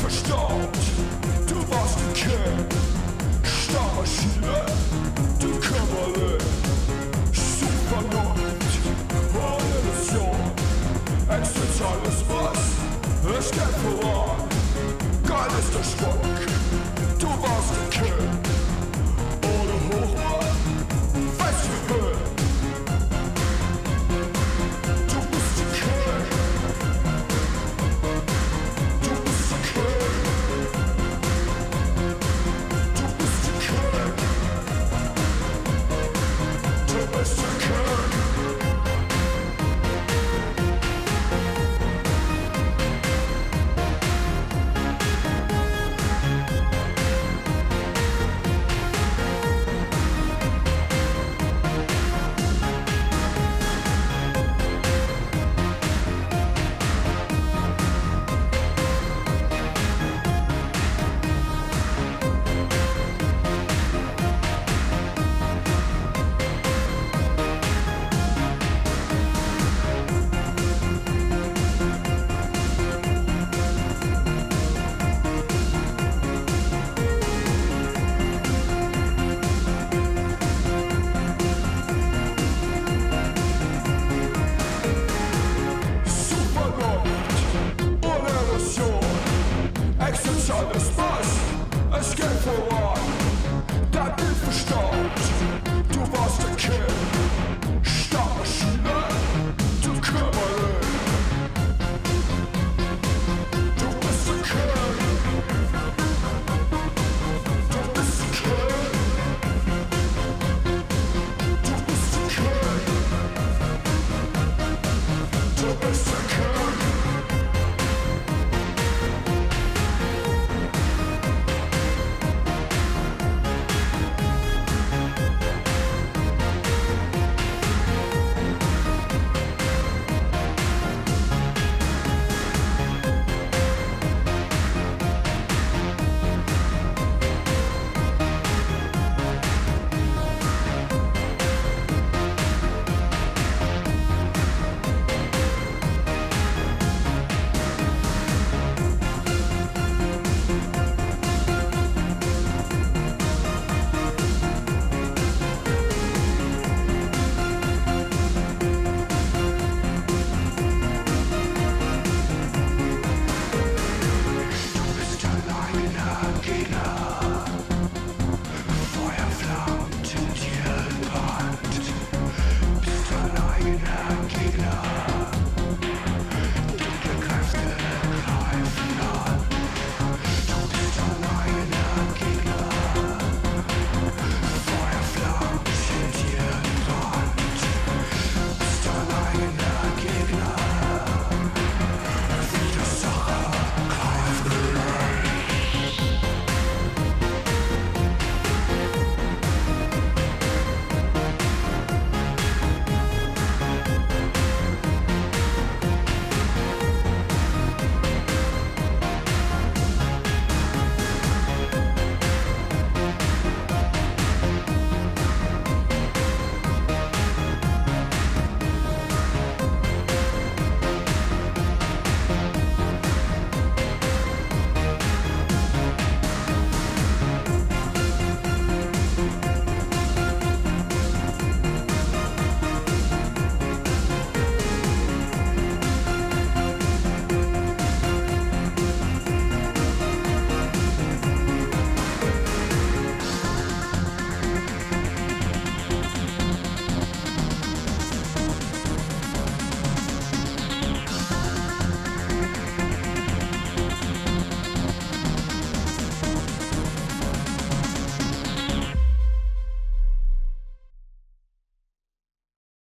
verstaubt. Du warst ein Kind, Stammmaschine. vor. Da bist du stolz.